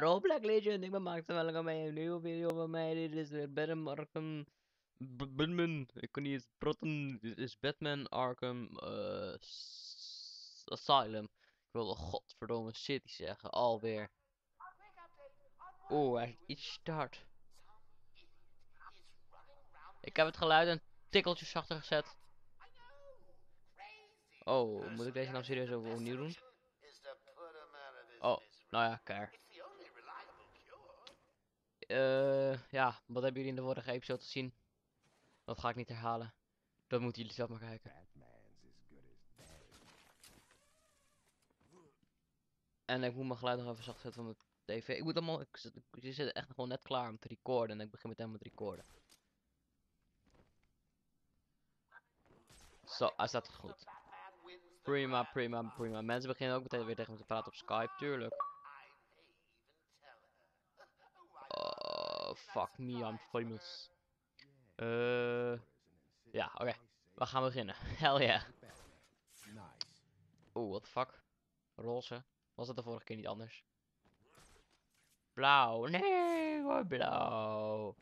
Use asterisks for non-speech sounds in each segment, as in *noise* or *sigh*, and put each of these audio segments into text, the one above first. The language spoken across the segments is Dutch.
Black Legend, ik ben Max en welkom bij een nieuwe video van mij. Dit is weer Batman Arkham Batman, ik kan niet eens protten. Dit is Batman Arkham S- Asylum. Ik wilde godverdomme City zeggen, alweer. Oeh, hij iets start. Ik heb het geluid een tikkeltje zachter gezet. Oh, moet ik deze nou serieus over opnieuw doen? Oh, nou ja, klaar. Eh, ja, wat hebben jullie in de vorige episode gezien? Dat ga ik niet herhalen. Dat moeten jullie zelf maar kijken. En ik moet mijn geluid nog even zacht zetten van de tv. Ik moet allemaal, ik zit, ik zit echt gewoon net klaar om te recorden en ik begin meteen met recorden. Zo, hij staat goed. Prima, prima, prima. Mensen beginnen ook meteen weer tegen me te praten op Skype, tuurlijk. Fuck me, I'm famous. Eh, ja, oké. We gaan beginnen. *laughs* Hell yeah. Oeh, what the fuck? Roze. Was dat de vorige keer niet anders? Blauw. Nee, hoor, blauw.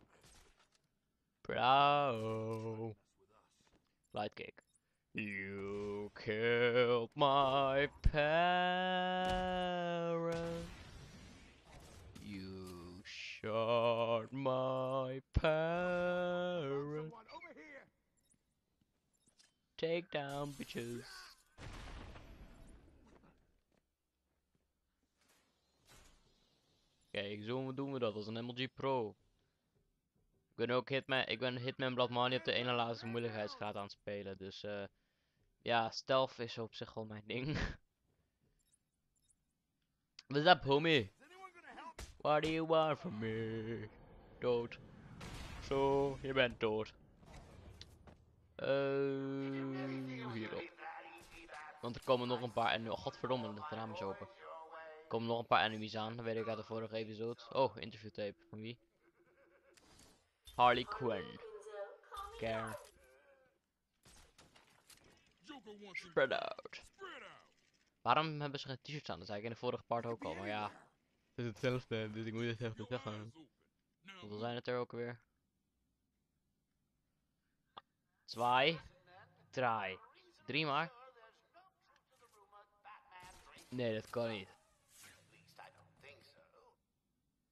Blauw. Lightkick. You killed my parents. Shot my parents. Take down bitches. Kijk, zo doen we dat als een MLG Pro. Ik ben ook Hitman, ik ben Hitman Blood Money op de ene laatste moeilijkheidsgraad aan het spelen, dus eh ja, stealth is op zich wel mijn ding. *laughs* What's up, homie? What do you want me? Dood. Zo, je bent dood. Eh, hierop. Want er komen nog een paar en oh, godverdomme, het raam is open. Er komen nog een paar enemies aan, dat weet ik uit de vorige episode. Oh, interviewtape. Van wie? Harley Quinn. Care. Spread out. Waarom hebben ze geen t-shirts aan? Dat zei ik in de vorige part ook al, maar ja. Het is hetzelfde, dus ik moet hetzelfde zeggen. Hoeveel zijn het er ook weer? Twee. Drie. Drie maar. Nee, dat kan niet.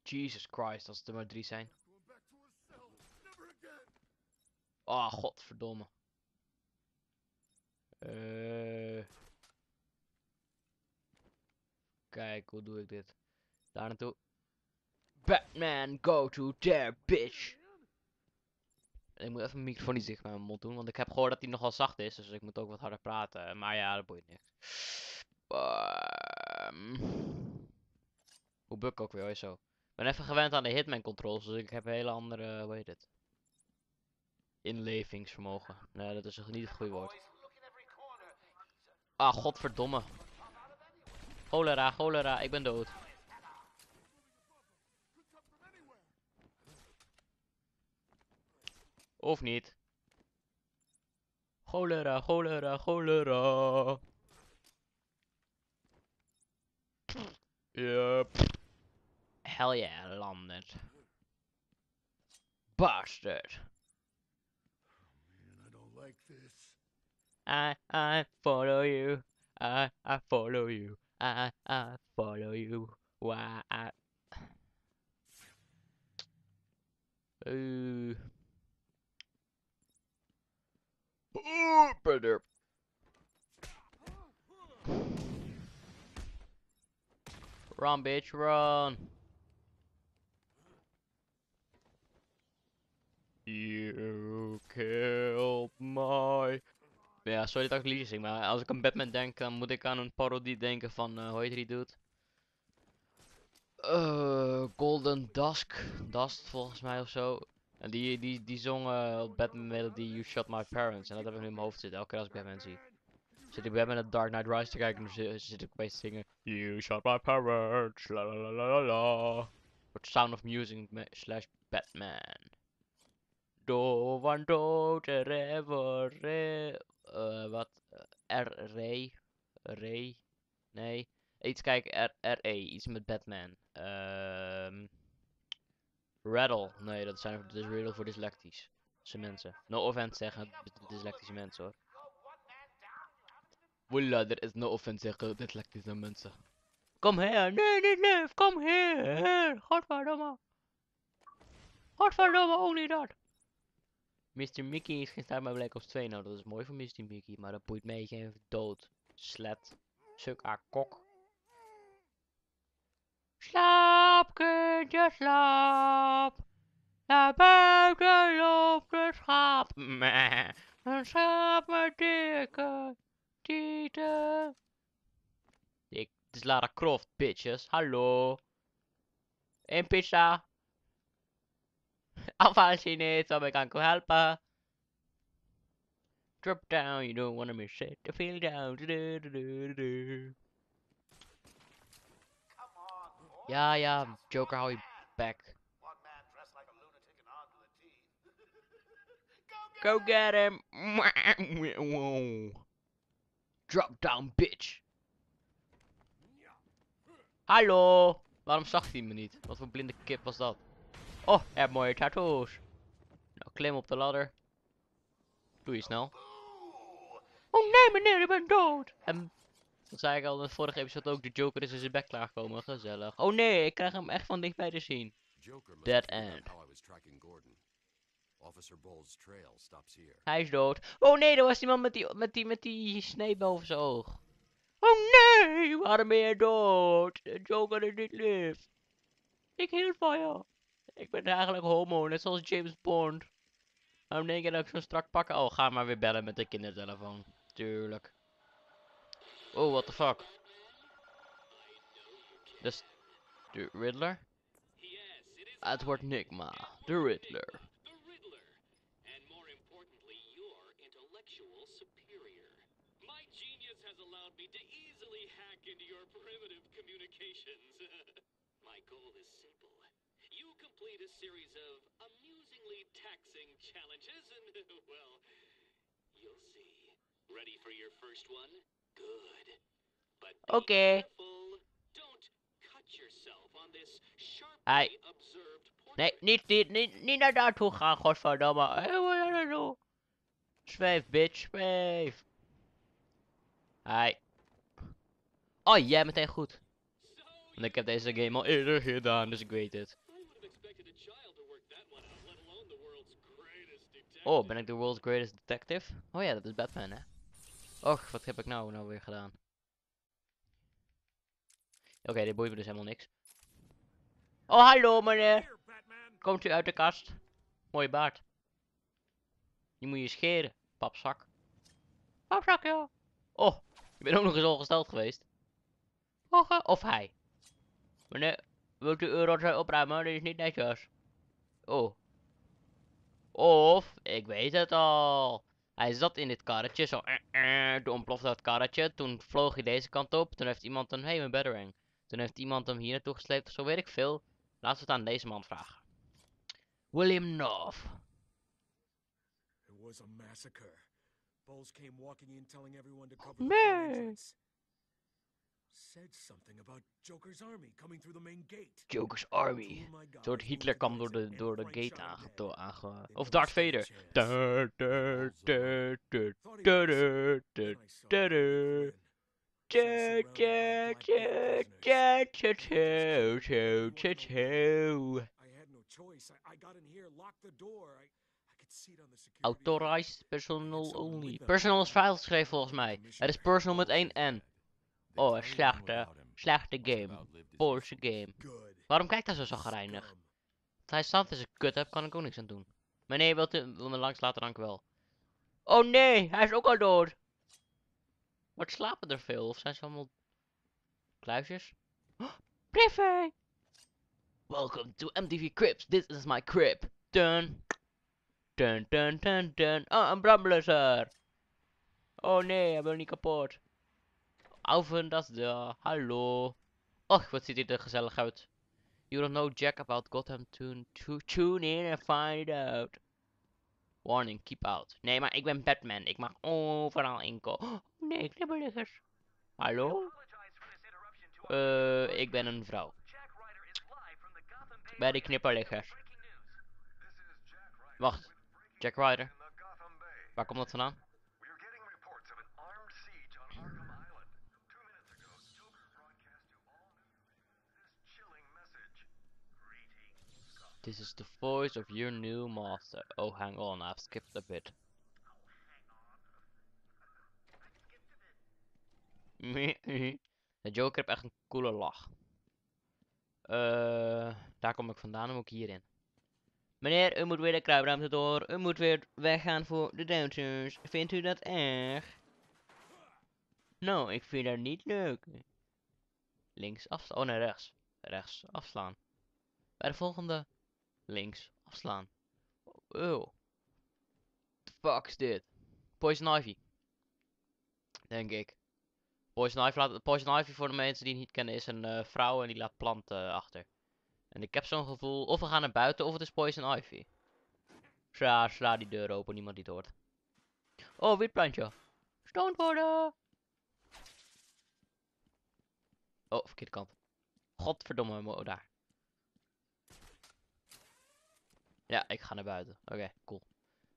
Jesus Christ, als het er maar drie zijn. Oh, godverdomme. Eh. Kijk, hoe doe ik dit? Daar naartoe. Batman, go to there, bitch! Ik moet even mijn microfoon niet dicht bij mijn mond doen, want ik heb gehoord dat hij nogal zacht is, dus ik moet ook wat harder praten. Maar ja, dat boeit niks. Ehm. Hoe buk ook weer, hoor, zo. Ik ben even gewend aan de Hitman controls, dus ik heb een hele andere, hoe heet het? Inlevingsvermogen. Nee, dat is niet het goede woord. Ah, godverdomme. Cholera, cholera, ik ben dood. Of niet. Cholera, cholera, cholera. Yep. Hell yeah, landed. Bastard. Man, I don't like this. I, I follow you. I, I follow you. I, I follow you. Why I... Ooh. Brother. Run, bitch, run. You killed my ja, sorry dat ik liedjes zing, maar als ik aan Batman denk, dan moet ik aan een parodie denken van, uh, hoe heet die dude? Uh, Golden Dusk, Dust volgens mij of zo. En die, die, die zong op Batman Melody You Shot My Parents. En dat heb ik nu in mijn hoofd zitten, elke keer als ik Batman zie. Zit ik Batman The Dark Knight Rise te kijken en dan zit, ik te zingen You Shot My Parents, la la la la la Sound of Music slash Batman. Do van dood, ever, re, uh, wat? R, Ray, Ray, nee. Iets kijken, R RE, iets met Batman. Ehm Rattle, nee, dat zijn dat is Riddle voor dyslectisch. mensen. No offense zeggen, dyslectische mensen hoor. Willa, er is no offense zeggen, dyslectische mensen. Kom her, nee, niet lief, kom hier. Godverdomme. Godverdomme, ook niet dat. Mr. Mickey is start bij Black Ops 2. Nou, dat is mooi voor Mr. Mickey, maar dat boeit mij geen dood. Slet. Suk a kok. Slaap, kindje, slaap. Naar buiten loopt de schaap. Meh. Een schaap met dikke tieten. Ik, het is Lara Croft, bitches. Hallo. Een pizza. Afhaal je niet, zal ik aan helpen. Drop down, you don't wanna miss it. Feel down. Du -du -du Ja, ja, Joker, hou je back. Go get him! *laughs* Drop down, bitch! Hallo! Waarom zag hij me niet? Wat voor blinde kip was dat? Oh, hij heeft mooie tattoos. Nou, klim op de ladder. Doe je snel. Oh nee, meneer, ik ben dood! En, dat zei ik al in de vorige episode ook, de Joker is in zijn bek klaargekomen. Gezellig. Oh nee, ik krijg hem echt van dichtbij te zien. Dead end. Officer Bull's trail stops here. Hij is dood. Oh nee, dat was die man met die, met die, met die snee boven zijn oog. Oh nee, waarom ben je dood? De Joker is niet lief. Ik hield van je. Ik ben eigenlijk homo, net zoals James Bond. Waarom denk je dat ik zo strak pakken? Oh, ga maar weer bellen met de kindertelefoon. Tuurlijk. Oh, what the fuck. This de Riddler? Het wordt Nigma, the Riddler. My genius has allowed me to easily hack into your primitive communications. My goal is simple. You complete a series of amusingly taxing challenges, and, well, you'll see. Ready for your first one? Be Okay. Nee, niet, niet, niet, niet naar daartoe gaan, godverdomme. Hé, wat je naartoe? Zweef, bitch, zweef. Hi. Oh, jij meteen goed. Want ik heb deze game al eerder gedaan, dus ik weet het. Oh, ben ik de world's greatest detective? Oh ja, dat is Batman, hè? Och, wat heb ik nou nou weer gedaan? Oké, dit boeit me dus helemaal niks. Oh, hallo meneer. Komt u uit de kast? Mooie baard. Die moet je scheren, papzak. Papzak, ja. Oh, je bent ook nog eens ongesteld geweest. Och, of hij. Meneer, wilt u uw rotzooi opruimen? Dit is niet netjes. Oh. Of, ik weet het al. Hij zat in dit karretje, zo. eh, eh, toen ontplofte dat karretje. Toen vloog hij deze kant op. Toen heeft iemand een, hey, mijn batarang. Toen heeft iemand hem hier naartoe gesleept, of zo weet ik veel. Laten we het aan deze man vragen. William North. It was a massacre. Bowles came walking in telling everyone to cover the entrance. Said something about Joker's army coming through the main gate. Joker's Army. Een soort Hitler kwam door de, door de gate aange, aange Of Darth Vader. I had no choice. I, got in here, locked the door. Authorized personal only. Personal is fout geschreven volgens mij. Het is personal met één N. Oh, slechte, slechte game. Poorse game. Waarom kijkt hij zo zagrijnig? Als hij stand is een kut heb, kan ik ook niks aan doen. Nee, wilt u wil me langs laten, dank wel. Oh nee, hij is ook al dood. Wat slapen er veel? Of zijn ze allemaal kluisjes? Oh, Privé! Welcome to MTV Cribs. This is my crib. Dun. Dun dun dun dun. Oh, een brandblusser. Oh nee, hij wil niet kapot. Alvin, dat is de. Hallo. Och, wat ziet dit er gezellig uit. You don't know jack about Gotham tune, to tune in and find out. Warning, keep out. Nee, maar ik ben Batman. Ik mag overal inkomen. *gasps* Oh, nee, knibberliggers. Hallo? Eh, ik ben een vrouw. Bij die knipperliggers. Wacht. Jack Ryder. Waar komt dat vandaan? This is the voice of your new master. Oh, hang on, I've skipped a bit. *laughs* De Joker heeft echt een coole lach. Eh, daar kom ik vandaan, ik hierin. Meneer, u moet weer de kruipruimte door. U moet weer weggaan voor de dancers. Vindt u dat erg? Nou, ik vind dat niet leuk. Links afslaan. Oh nee, rechts. Rechts afslaan. Bij de volgende. Links afslaan. Oh. The fuck is dit? Poison Ivy. Denk ik. Poison Ivy, laat, Poison Ivy voor de mensen die het niet kennen is een eh, vrouw en die laat planten achter. En ik heb zo'n gevoel, of we gaan naar buiten of het is Poison Ivy. Sla, sla die deur open, niemand die het hoort. Oh, wit plantje. Stoned worden. Oh, verkeerde kant. Godverdomme, daar. Ja, ik ga naar buiten. Oké, cool.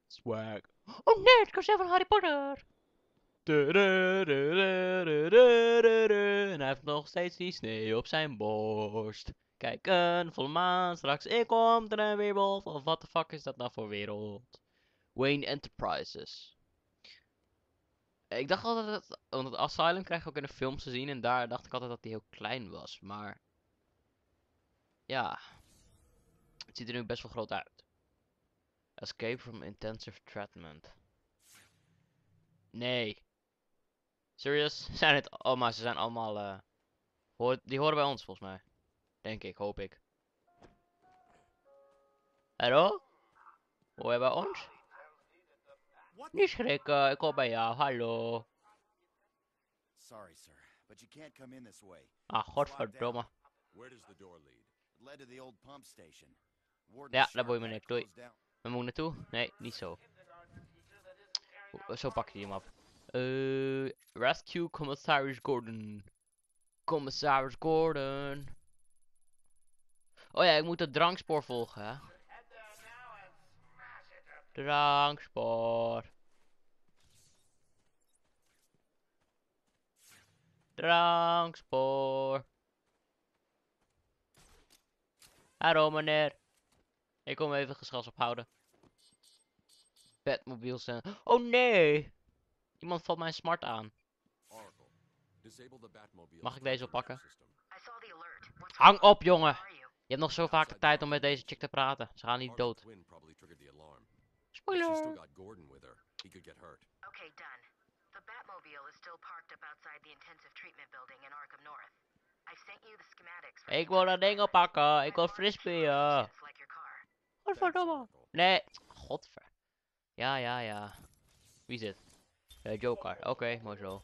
Swag. Oh nee, het kasteel van Harry Potter. En hij heeft nog steeds die sneeuw op zijn borst. Kijk, een volle maan, straks ik komt er een weerwolf. Of wat de fuck is dat nou voor wereld? Wayne Enterprises. Ik dacht altijd dat, want het Asylum krijg je ook in de films te zien. En daar dacht ik altijd dat die heel klein was. Maar, ja. Het ziet er nu best wel groot uit. Escape from intensive treatment. Nee. Serious? *laughs* Zijn het? Oh, maar ze zijn allemaal. eh hoor, die horen bij ons volgens mij. Denk ik, hoop ik. Hallo? Hoor je bij ons? Niet schrikken, ik hoor bij jou. Hallo. Sorry, sir, but you can't come in this way. Ah, godverdomme. Where does the door lead? It led to the old pump station. Ja, daar boeit me niks. Doei. We moeten naartoe? Nee, niet zo. Zo pak je die map. Eh, rescue Commissaris Gordon. Commissaris Gordon. Oh ja, ik moet het drankspoor volgen, hè? Drankspoor. Drankspoor. Hallo meneer. Ik kom even geschas ophouden. Batmobile zijn. Oh nee! Iemand valt mijn smart aan. Mag ik deze oppakken? Hang op, jongen! Je hebt nog zo vaak de tijd om met deze chick te praten. Ze gaan niet dood. Spoiler! got Gordon with her. He could get hurt. Okay, done. The Batmobile is still parked up outside the intensive treatment building in Arkham North. I've sent you the schematics. for Ik wil dat ding oppakken. Ik wil frisbeeën. Nee. Godver. Ja, ja, ja. Wie is dit? Eh, Joker. Oké, mooi zo.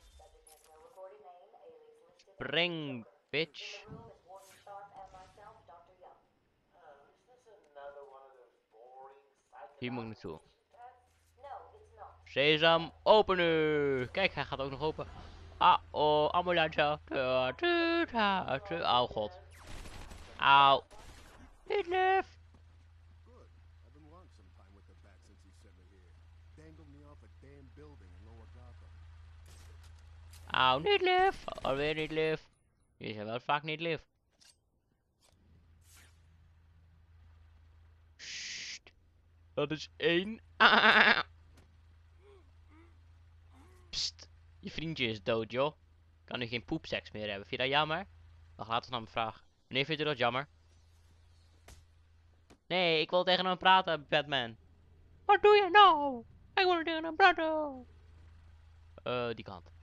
Spring, bitch. Hier moet ik naartoe. Sesam, open nu! Kijk, hij gaat ook nog open. Ah, oh, ambulance. Auw, god. Auw. Niet. Good. I've been wanting some time with the bat since he sent me here. Dangled me off a damn building in Lower Gotham. Auw, niet lief. Alweer niet lief. Je zijn wel vaak niet lief. Sst. Dat is één. Ah. Pst. Je vriendje is dood, joh. Kan nu geen poepseks meer hebben. Vind je dat jammer? Wacht, laten we naar mijn vraag. Wanneer vindt u dat jammer? Nee, ik wil tegen hem praten, Batman. Wat doe je nou? Ik wil tegen hem praten. Eh, die kant.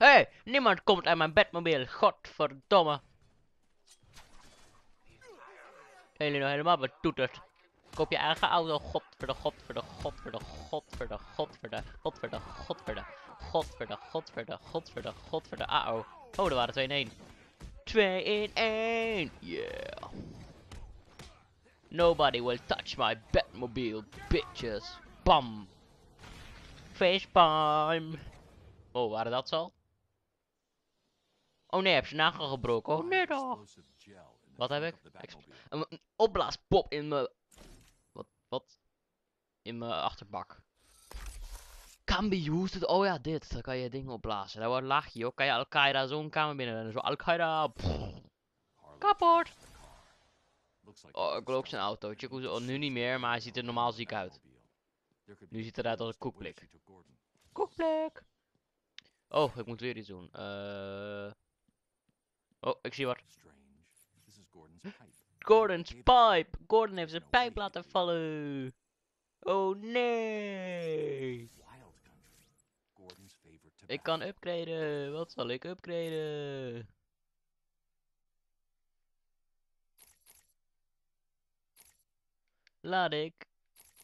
Hé, hey, niemand komt uit mijn bedmobiel. Godverdomme. Jullie nou helemaal betoeterd. Koop je eigen auto. Godverde, godverde, godverde, godverde, godverde, godverde, godverde, godverde, godverde, godverde, godverde. Ah oh. Oh, er waren twee in één. Twee in één. Yeah. Nobody will touch my Batmobile, bitches. Bam. facepalm. Oh, waren dat zo? Oh nee, heb je nagel gebroken? Oh nee toch. Wat heb ik? Een, opblaaspop in mijn... Wat? Wat? In mijn achterbak. Can be used. Oh ja, dit. Dan kan je dingen opblazen. Dat wordt laagje, joh. Kan je Al-Qaeda zo'n kamer binnen. Zo Al-Qaeda. Kapot. Oh, ik wil ook zijn hoef- oh, nu niet meer, maar hij ziet er normaal ziek uit. Nu ziet het eruit als een koekblik. Koekblik. Oh, ik moet weer iets doen. Eh. Oh, ik zie wat. Gordon's pipe. Gordon heeft zijn pijp laten vallen. Oh nee. Ik kan upgraden. Wat zal ik upgraden? Laat ik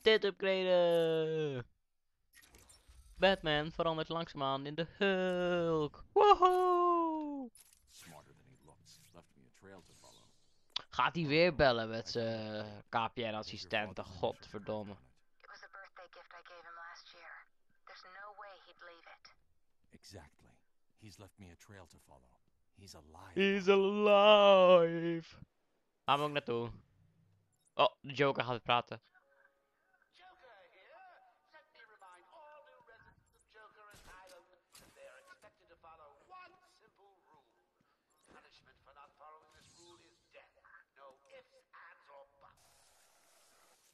dit upgraden. Batman verandert langzaamaan in de Hulk. Woehoe! Smarter than he looks. Left me a trail to follow. Gaat hij weer bellen met zijn KPN-assistenten? Godverdomme. It was a birthday gift I gave him last year. There's no way he'd leave it. Exactly. He's left me a trail to follow. He's alive. He's alive. Waar moet ik naartoe? Oh, de Joker gaat praten. Joker here. Let me remind all new residents of Joker Asylum that they are expected to follow one simple rule. Punishment for not following this rule is death. No ifs, ands, or buts.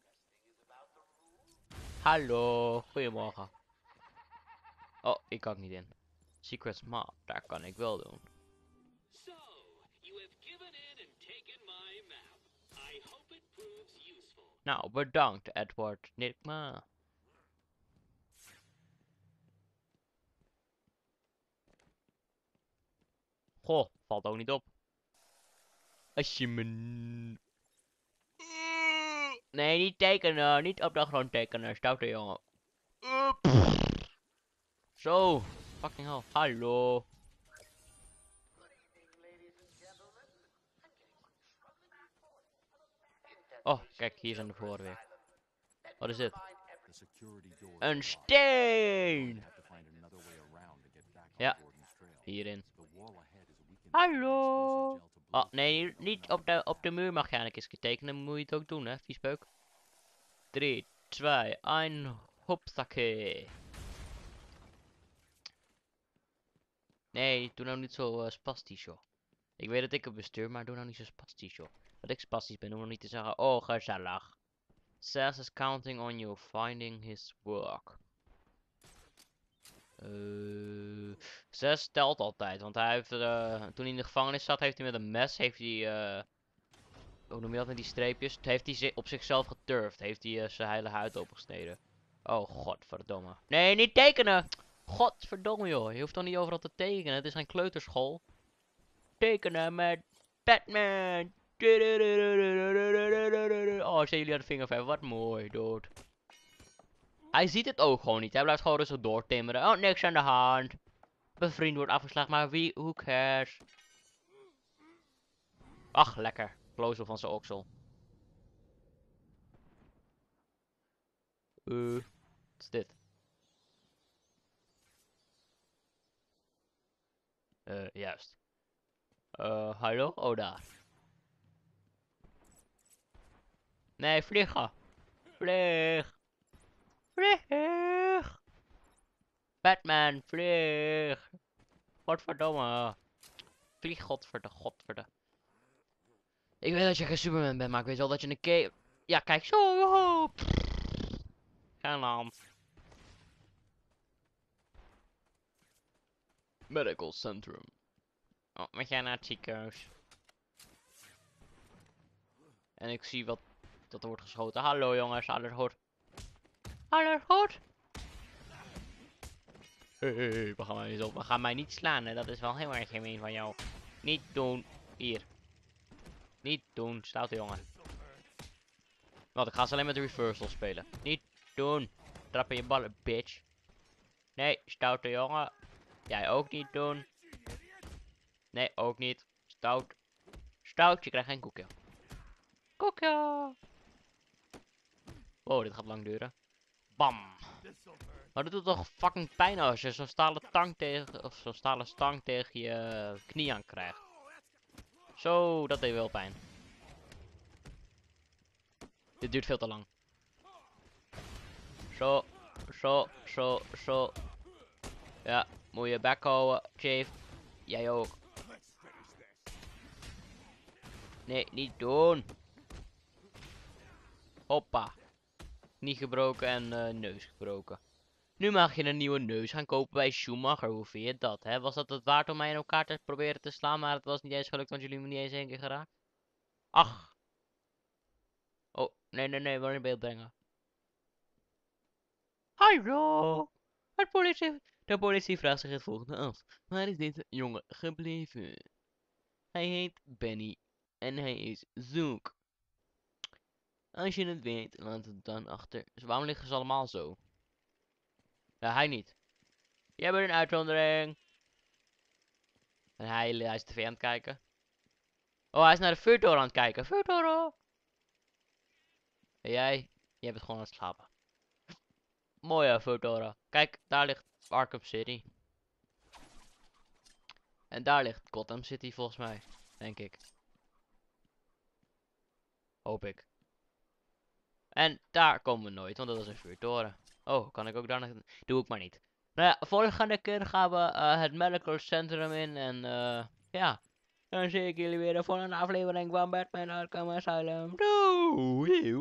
Best thing is about the rule. Hallo, goedemorgen. Oh, ik kan niet in. Secrets map, daar kan ik wel doen. So, you have given in and taken my map. I hope it proves useful. Nou, bedankt Edward Nigma. Goh, valt ook niet op. Als je me... Nee, niet tekenen. Niet op de grond tekenen. Stoute jongen. Zo. Fucking hell. Hallo. Oh, kijk, hier zijn de voren weer. Wat is dit? Een steen! Ja. Hierin. Hallo. Oh, nee, niet op de, op de muur mag je eigenlijk eens tekenen. Moet je het ook doen, hè, viespeuk. 3, 2, 1, hopsakee. Nee, doe nou niet zo eh, spastisch, joh. Ik weet dat ik het bestuur, maar doe nou niet zo spastisch, joh. Dat ik spastisch ben, hoef nog niet te zeggen, oh, gezellig. Says is counting on you finding his work. Eh, Zes telt altijd, want hij heeft, eh, toen hij in de gevangenis zat, heeft hij met een mes, heeft hij, eh, hoe noem je dat met die streepjes, heeft hij op zichzelf geturfd, heeft hij eh, zijn hele huid opengesneden. Oh, godverdomme. Nee, niet tekenen! Godverdomme joh, je hoeft toch niet overal te tekenen, het is geen kleuterschool. Tekenen met Batman! Oh, zijn jullie aan de vinger vijf, wat mooi, dood. Hij ziet het ook gewoon niet. Hij blijft gewoon rustig doortimmeren. Oh, niks aan de hand. Mijn vriend wordt afgeslagen, maar wie, who cares? Ach, lekker. Close van zijn oksel. Eh, wat is dit? Eh, juist. Eh, hallo? Oh, daar. Nee, vliegen. Vlieg. Vlieg. Batman, vlieg. Godverdomme. Vlieg, godverde, godverde. Ik weet dat je geen Superman bent, maar ik weet wel dat je een cape... Ja, kijk, zo. Geen hand. Medical Centrum. Oh, met jij naar het ziekenhuis. En ik zie wat dat er wordt geschoten. Hallo jongens, alles goed? Alles goed? Hey, hey, hey, we gaan mij niet op. We gaan mij niet slaan, hè. dat is wel heel erg gemeen van jou. Niet doen. Hier. Niet doen, stoute jongen. Want ik ga ze alleen met de reversal spelen. Niet doen. Trap in je ballen, bitch. Nee, stoute jongen. Jij ook niet doen. Nee, ook niet. Stout. Stout, je krijgt geen koekje. Koekje. Wow, dit gaat lang duren. Bam. Maar dat doet toch fucking pijn als je zo'n stalen tang tegen, of zo'n stalen stang tegen je knie aan krijgt. Zo, dat deed wel pijn. Dit duurt veel te lang. Zo, zo, zo, zo. Ja, moet je bek houden, Chief. Jij ook. Nee, niet doen. Hoppa. Knie gebroken en eh, neus gebroken. Nu mag je een nieuwe neus gaan kopen bij Schumacher. Hoe vind je dat, hè? Was dat het waard om mij in elkaar te proberen te slaan, maar het was niet eens gelukt, want jullie me niet eens één keer geraakt? Ach. Oh, nee, nee, nee, maar in beeld brengen. Hallo. Het de politie vraagt zich het volgende af. Waar is deze jongen gebleven? Hij heet Benny en hij is zoek. Als je het weet, laat het dan achter. Dus waarom liggen ze allemaal zo? Ja, hij niet. Jij bent een uitzondering. En hij, hij is tv aan het kijken. Oh, hij is naar de vuurtoren aan het kijken. Vuurtoren! En jij? Jij bent gewoon aan het slapen. Mooie vuurtoren. Kijk, daar ligt Arkham City. En daar ligt Gotham City volgens mij. Denk ik. Hoop ik. En daar komen we nooit, want dat is een vuurtoren. Oh, kan ik ook daar nog... Doe ik maar niet. Nou ja, volgende keer gaan we eh, het medical centrum in en eh, ja. Dan zie ik jullie weer voor een aflevering van Batman Arkham Asylum. Doei!